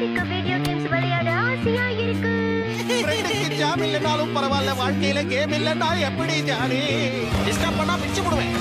யாருக்கு video games விளையாட ஆசையா இருக்கு? ஃப்ரெண்டுக்கு ஜாம் இல்லைனாலும் பரவாயில்ல வாழ்க்கையில கேம் இல்லைன்னா எப்படி ஜானி டிஸ்டர்ப் பண்ணா பிடிச்சு விடுவேன்